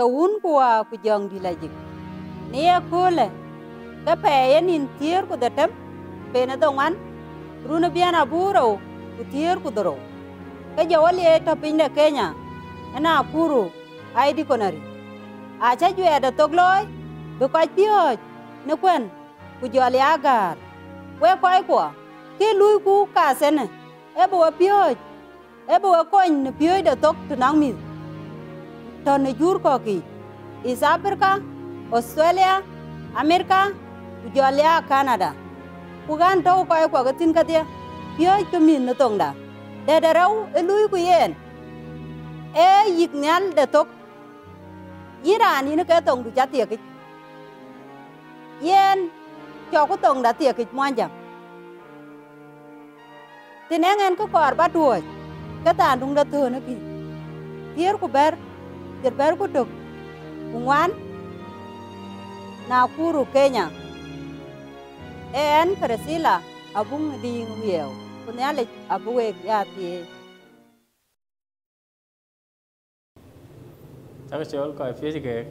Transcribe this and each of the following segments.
nerin ka un kuwa ku jang di la jik ni ya kule ka pe ye nin tier ku datem pe na dongan, runa biana buro ku tier ku doro. Ka jawali e to piny Kenya, ena kuru ai di konari. A cha ju jwe da togloy do ka pioj ne kwen ku joli agar. We koy kwa ke lui ku ka sene e bo pioj e bo ko ni pioj da tok tunang mi Tonijurkoki, is Africa, Australia, Amerika, Ujalia, Canada. Kugan tau kau e kwa gatin katia, min tumin da. Dada rau elui kuyen. E, e yiknyal detok. Iran ini kaya tong du jatia kik. Yen, kau ku tong da tia kik muanjang. Tinengen kau kor ba dua. Kataan dung da tuh na kik. Tiar ku ber jerber kuduk ungwan nakuru kenya en presila abung ding wieu kunyale abuwe yati Tapi jual kau pioj ke?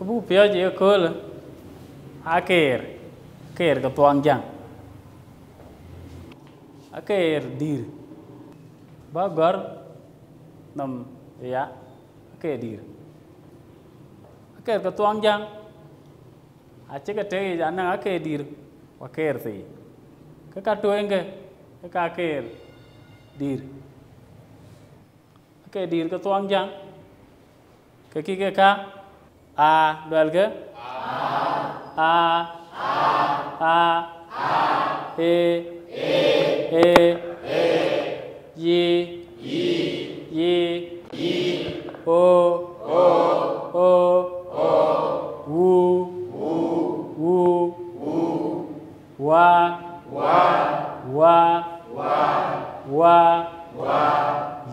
Kubu biar ya kul. Akhir, akhir ke tuang jang. Akhir dir. Bagar nam ya ke dir. Ke ka tuang jang a ce ka te ja na ke dir wa ker ke ka ka ke dir ke dir jang ke kike ka. A. Dual ke? A. A. A. A e. E. E. Y o. O. O. O wu wu wu wu wa. Wa. Wa. Wa. Wa wa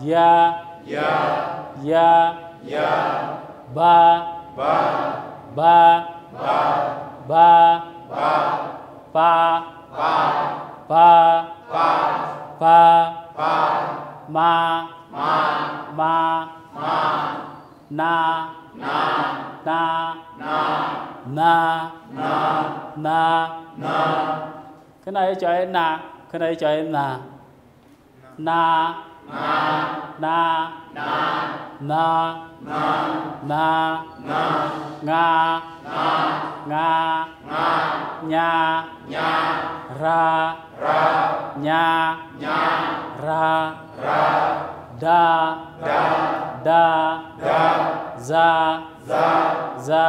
ya. Ya. Ya. Ya. Ba. Ba. Ba. Ba. Ba. Ba. Pa pa. Pa. Này cho em nà cái này cho em nà na na na na na na na na nga nga nga nga nha nha ra ra nha nha ra ra da da da da za za za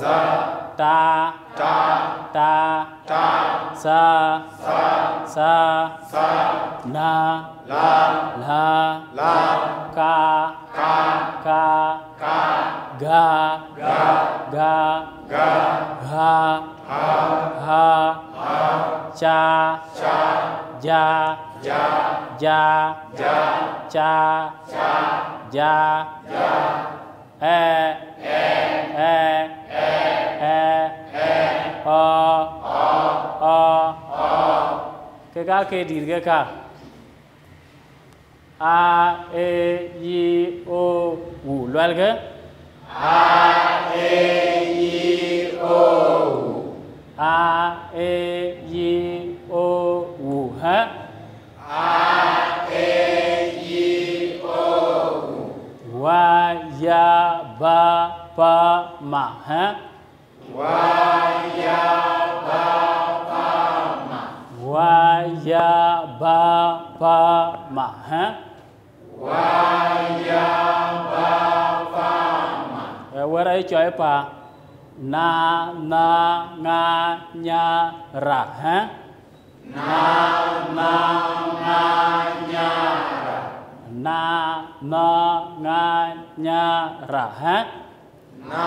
za ta ta ta ta sa. Sa. Sa. Sa na. La. La. La. Ka. Ka. Ka. Ka. Ga. Ga. Ga. Ga. Ha. Ha. Ha. Cha. Cha. Ja. Ja. Ja. Ja. Cha. Cha. Ja. Ja. Eh kega ke dirge ka a e i o u lwal ge a e i o u a e i o u ha a e i o u wa ya ba pa ma ha wa ya ba pa ma ha Eh, wara i choi pa na na nga nya ra ha na na nga nya ra na na nga nya ra ha na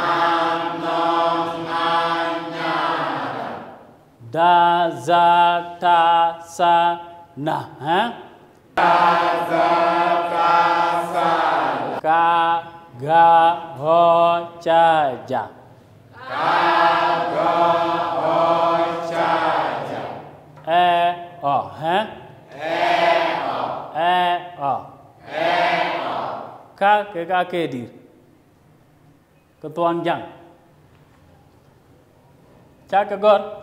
na nga nya da za ta sa na ha? Ka ga ho cha ja ka ga ho cha ja e o ha? E o e o e o ka, ke ka, ke dir ka tuang jang. Cha ke gor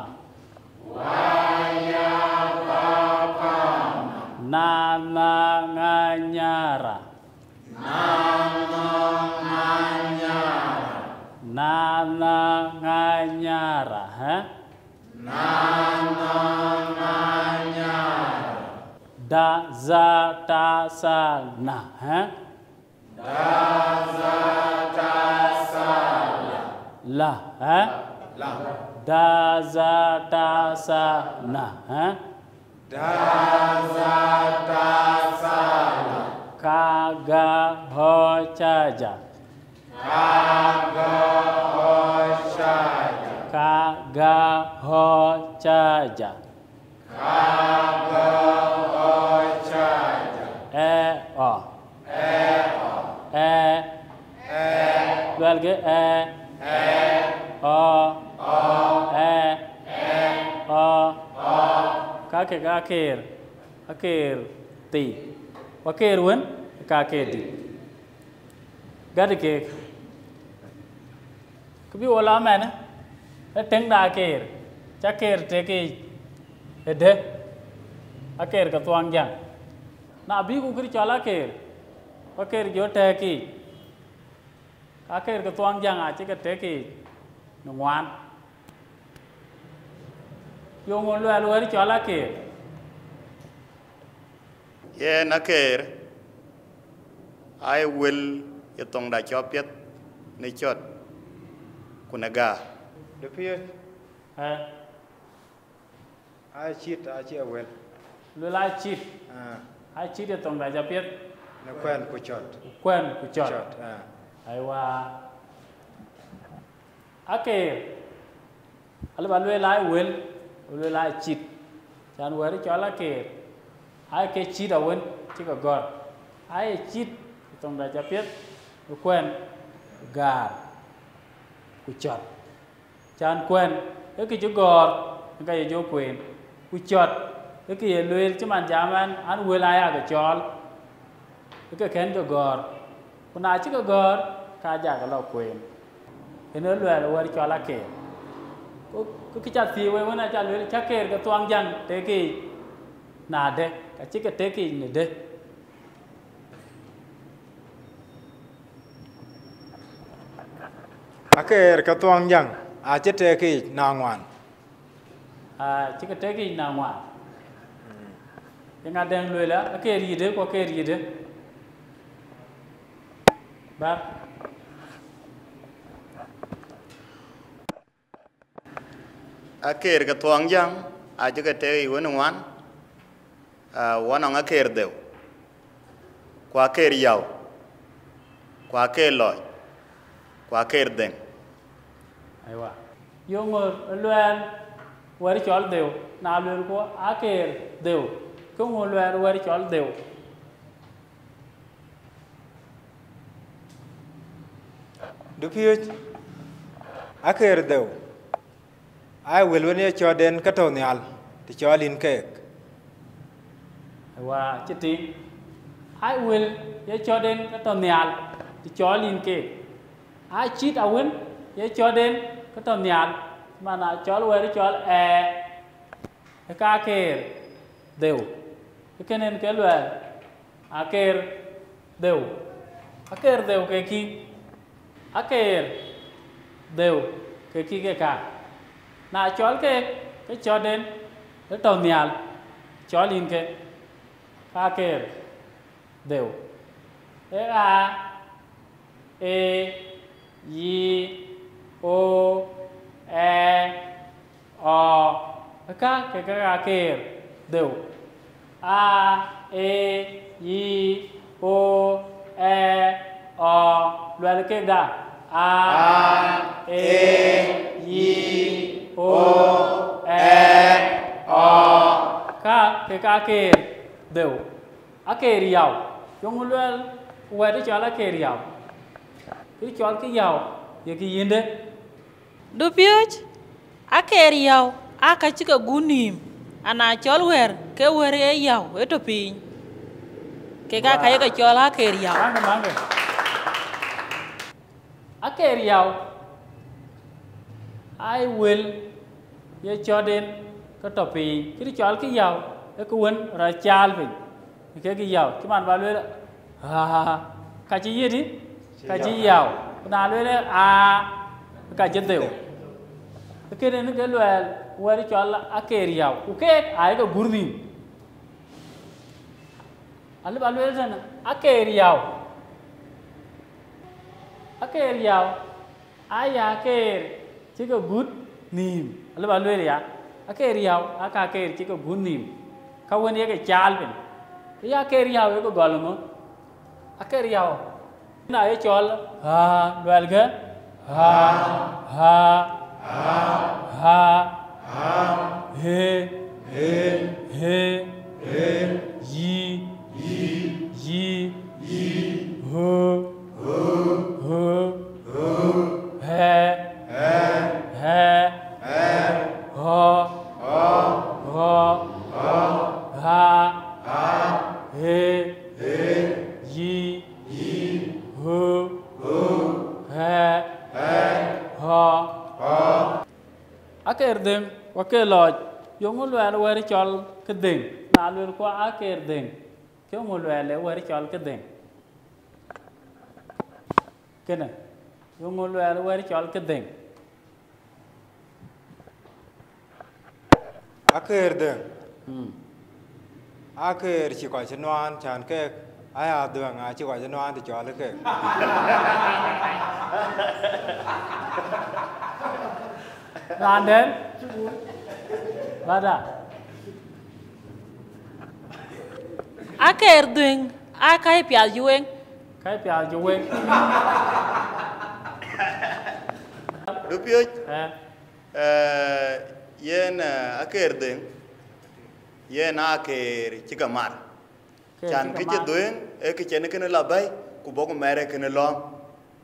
Nana nganyara. Nana nganyara. Nana nganyara, ha? da za ta sa na ha da za ta sa la la ha la da za ta sa na ha Dasatasa. Kaga hocaja. Kaga hocaja. Kaga hocaja. Kaga hocaja. E o. E o. E. E. Dua lagi e. E. O. kaga aker aker ti waker wen ka kedi gadi ke? Kubi wala mena e teng da aker cha ker te ke eh, ede aker ka tuang jang. Na bi ku kri chala ker waker jo te ki aker ka tuang jang a che ka te ki yo ngon lo lo ri chala ker. Ye na ker ai wil ye tong da cho piet ni chot kunaga Được phía ha? Ai chít ai chia wen. lo la chit. À, ai chit ye tong da ja piet nó quen của chọt. kwen ku chot. À. ai wa. A ker. Ala ba lo la wel lo la chit chan đi cho là ker ai ke chit đâu wen chi có gor ai chit tong da ja piet ku kwen gar ku chot chan kwen e ki chu gor ka ye jo kwen ku chot e ki ye lwel chi man jaman an wel lai a cái chol e ka ken ka gor ku na chi ka gor ka ja ka lo kwen e no lwel đi cho là ke ku ku ki cha ti we wona cha lwel cha ker ka twang jang te ki na de ka chi ka te ki ne de cái cái toang yang. À chết thế cái nào ngoan. a chi ka te ki na ngwa e nga deng lwel a ke ri de ko ke ri de ba a ker ka tuang jang a chi ka te i wen ngwan a wan a ker deu. Kwa ker yaw kwa ker loy kwa ker deng. Aiwa yo ngor lwen wari chol dew na lwen ko aker dew ko ngor lwen wari chol dew Được phía à cái đâu. Ai will when cho đến cái tàu nyal. Thì cho linh kek. aiwa chiti ai wil ye cho den ka to nyal, ti cho lin ke ai chit a wen ye cho den ka to nyal mana chol wari chol e. E ka ker dew kenen ke lwen aker dew aker dew ke ki aker dew ke ki ke ka na chol ke ke chọn đến, cái to nyal chọn lin ke ka ker dew e a e yi o e o ka ke ka ka ker đều. A e i o e o loẹt ke da a e i o e o. Ka ke ka ke đều a ke riau yong loẹt loẹt cho la ke riau cái cho cái giàu ye ki yinde du piöc aker yaw aka ci ka gunim ana col wer. Ke wer e yaw e to piny. Ke ka ka ye ka col aker yaw mange mange. A ke riau ai will យើងចោះ đến cái tập topi. cái đi chọn cái giàu cái ra cha mình cái ki giàu cái bạn vào lưới đó. À chi gì đi? Chi giàu na lưới a ka cái chân tiểu. Cái này nó cái lưới qua đi chọn là à cái giàu ok ai cái bùn đi. Anh bảo a đó à cái giàu à cái giàu ai अलवा लुरिया अके एरिया आका के एरची को गुनिम खवन ये के चाल में या के एरिया हो को गलम अके एरिया हो ना ये चाल हा डवेल ग हा हा हा हा हे हे हे हे यी यी यी यी हो हो हो wa ke loj yongu lwel weri chol ke ding na lwel ko aker ding ke mu lwel weri chol ke ding kene yongu lwel weri chol ke ding aker de hmm aker ci ko ci noan chan ke aya duang a ci ko ci noan ti chol ke ran đến Bada. aker dhueng aka e pial yueng Cái piao cho quên. du piöc À, yen uh, aker deng yen aker chika mar cái chan cái ki che duen e ki chen kene labai ku boku mere kene lom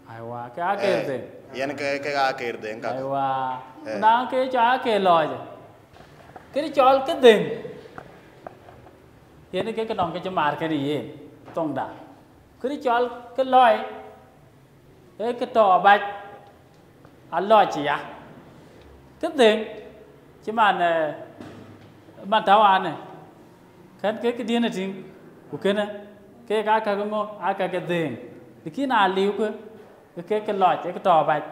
Ai wa cái ác kê gì? yen ke ke aker deng ka Ai wa. Eh. Đang cái cho ác kê lòi. Cái đi cho cái đỉnh. Hiện cái cái đồng cái cho mar cái gì vậy? Tông đã. Cái đi cho cái lòi. Cái cái tỏ bạch. Ăn lòi chỉ à? Cái đỉnh. Chứ mà nè. Bạn tháo ăn này. Kan cái cái điên này thì ok nè. Cái cái cái cái ngô, cái cái cái đỉnh. Thì khi nào liu. Cái cái cái lòi cái tỏ bạch.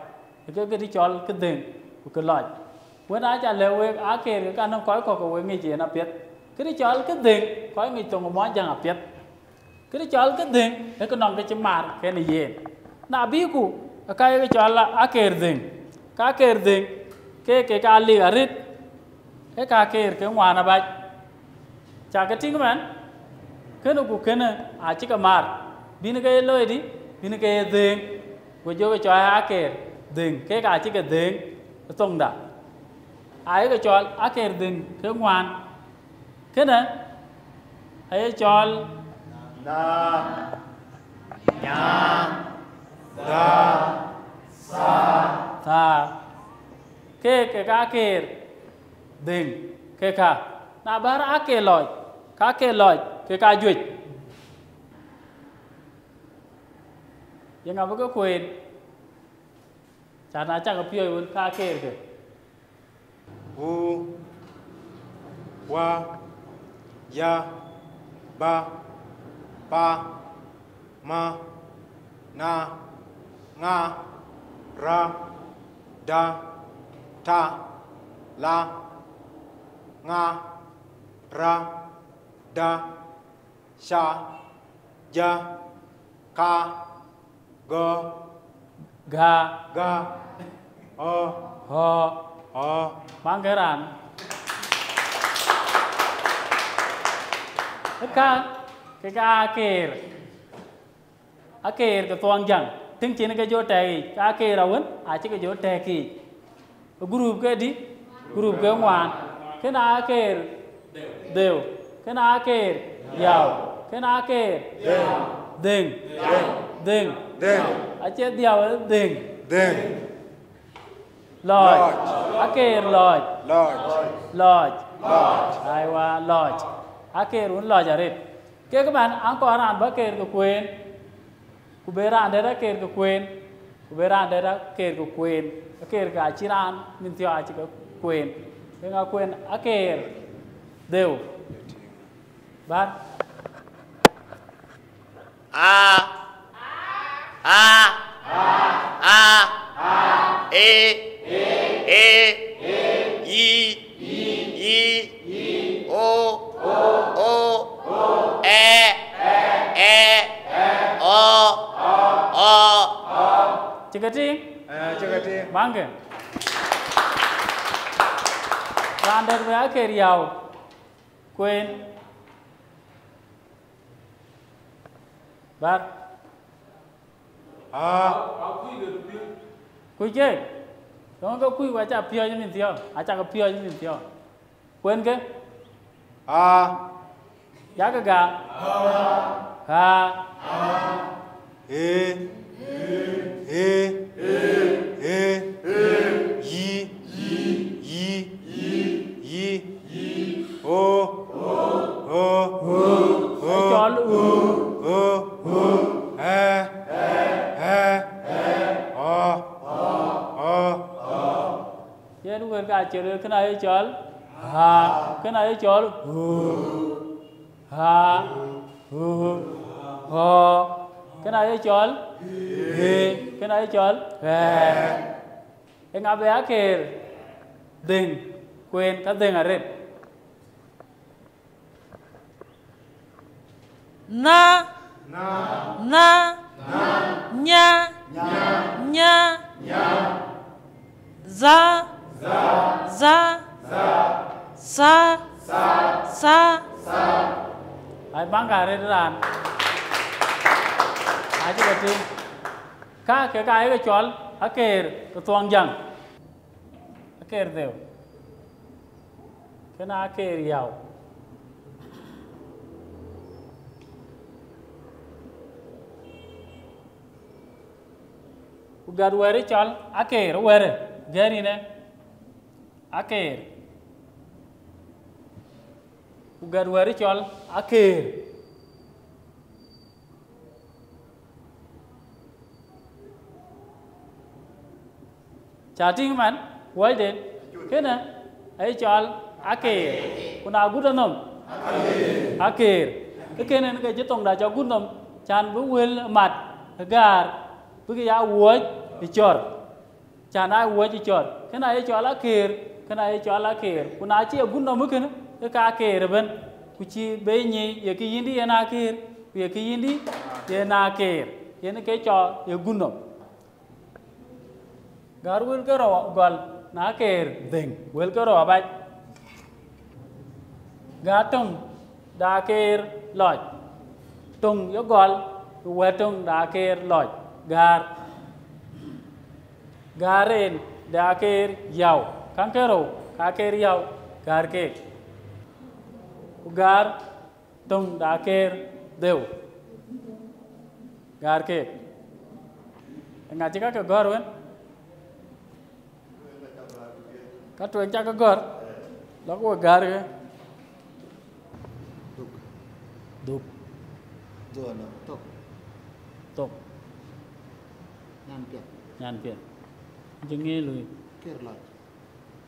Cái cái đi cho cái đỉnh cái lòi. When I tell you, I care, cái anh coi có cái người gì nó biết. Cái đi cho cái đỉnh, coi người tung món chẳng biết. Cái đi cho cái đỉnh, cái cái nòng cái chim mar cái này gì. Na bi ku, cái cái cho là I care đỉnh. Cái care đỉnh, cái cái cái ali arit. Cái cái care cái ngoan bạch. Chả cái tiếng mà. Cái nó cũng cái này, à chỉ cái mar. Bin cái lôi đi, bin cái đỉnh. Với cho cái cho I care đỉnh, cái cái chỉ cái đỉnh. Tung đã ai cái chol aker din ke ngoan ke na ai chol na. Tha. Ke ke ka aker din ke ka na bar ake loj ka ke loj ke ka juj yang apa ke kuen chana cha ka pioi un ka aker ke u wa ya ba pa ma na nga ra da ta la nga ra da sha ya ka ga ga ga o ho o mang cái ran ka ke ka ker aker ke tuang jang ting chin ke jo te ka ker awen a chi ke jo ki group ke di group ke ngwan ke na ker đều. Cái na ker yao cái na ker ding ding Đen. a che diao ding Aker lodge. Lodge. lodge. Lodge. ai wa lodge. Aker un lodge arit ke các bạn ang ko ran ba ker ko kwen ku be ran de da ker ko kwen ku be ran de da ker ko kwen aker ka chiran min tio a chi ko kwen ke nga kwen aker deu ba a. A. A. E e i i o o e e o o chi ka ting À, tiền. Bangke. Randet we aker yaw. Kwen. Bar. À, Kui je. Don't go quick, watch out, pure in the Attack a pure in the When get? Ah. Yagaga. Ah. Ah. Eh. Eh. Eh. Chere kana ye chol. Ha. Kana ye chol. Hu. Ha. Hu. Ho. Kana ye chol. He. Kana ye chol. He. Cái ngáp bé kề đình quên các đình ở đây na na nya nya za za za sa sa sa hãy bắn cà lên đàn hãy cho bật tin ka ke ka ye chol aker to tuang jang aker deu kena aker yau ugar were chol aker were gari ne akhir. Ugar were chol akhir. Chatting man why den kena? Ai chol akhir, kuna gudanom aker akhir, kena cái chữ tông đã cho gudanom chan bu wel mat gar bu ya wuoj i chor chan ai wuoj i chor kena ai chol aker kena ai chol aker kuna chi gudanom kene cái ka aker ben ku chi be ye ki yindi ye na ku ye ki yindi ye na aker ye ne ke cho ye gudanom gar wel ke ro gol na ker ding wel ke ro ba ga tung da ker loj tung yo gol we tung da ker loj gar garen da ker yaw kankerou kakeriyaw garke. Gar tum daker dew garke. Cika ke gor wen? Ka tuwek ke gor? Laku gar ke duk. Duk. Tok. Tok. Nyan pian. Nyan pian. Jengi lu kirlat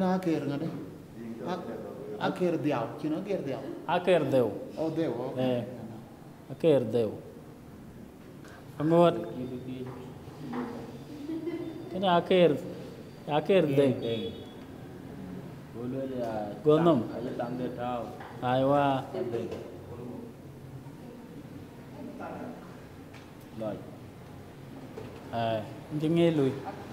rồi À kia riau Kia riau yang dia ke Á kê Á chá kê Ok Á kê riau À đợt mình ada ngai À khơi Cái này ở nhà Cái nào kia rồi đấy À À kia riau Chứ nó kia riau Á kê đều Ô đều ok Nè aker deu angot kana aker aker deu gonom aiwa ai? Jinge lui agu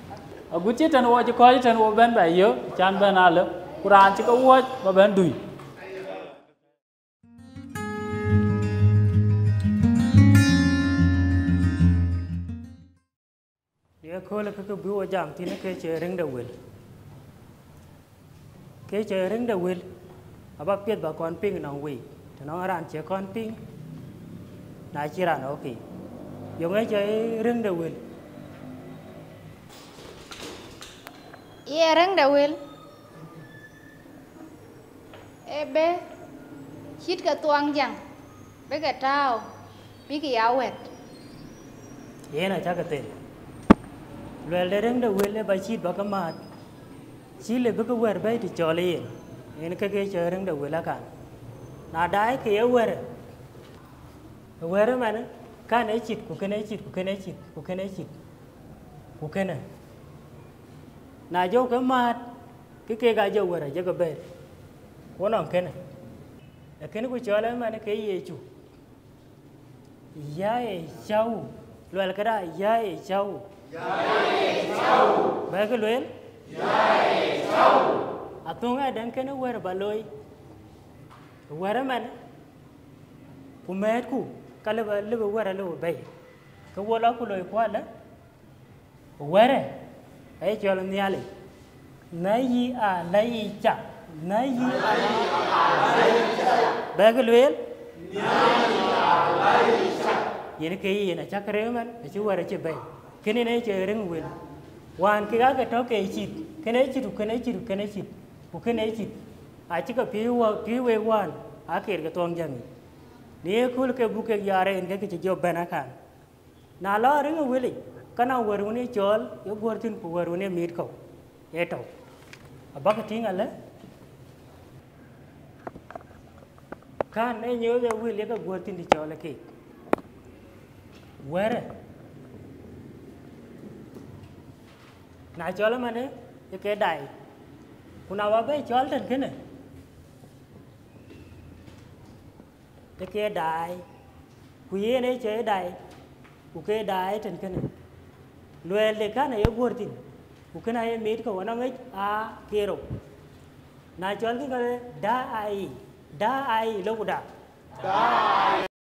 chi tan wo ci ko chi tan wo ben ba yo chan ben ala quran ci ko wo ba ben duy ye ko le ko bi wo jam tin ke che reng da wel ke che reng da wel aba piet ba kon ping na wi to nong ran che kon ping. Na chi ran ok. Yo ngai che reng da wel Iya reng da wil. Ebe chit ka tuang jang. Be ka tao. Bi ki awet. ye na cha ka te le le reng da wel le ba chi ba ka ma chi le ba ka wer ba ti cho le yen en ka ke reng da wel ka na dai ke ye wer wer ma ne ka ne chit ku ke ne chit ku ke ne chit ku chit ku na jo ka mat ke ke ga jo wara ja ka be wo non ke ne e ke ne ku cho ma ne ke ye chu ya e chau lo al đó ya e chau ya e chau ba cái luel a tung a dan cái nó wer ba loi wer man ku met ku ka le ba le ba wer le ba bay ka wo la ku loi kwa ala wer ấy cho lên nha li nấy yi à nấy yi cha nấy yi à nấy cha bé cái luyện yin ke yi na chak reman na chi wara chi bay kini ne che ring wil wan ki ga ka to ke chi kene chi du kene chi du kene chi ku kene chi a chi ka pi wa pi we wan a ke ga tong jang ni kul ke bu ke yare ne ke chi jo bana kan na la ring wili kana warune chol yo gor tin ku warune mit ko e to a ba ting ale kan ne nhớ ga wel ka gor tin di chol ke where na chol mane ye ke dai kuna wa be chol tan kene ye ke dai ku ye ne che dai ku ke dai tan kene luel de kana ye gortin ku kana ye mit ko wana ngai a kero na chol ki kale da ai da ai lo da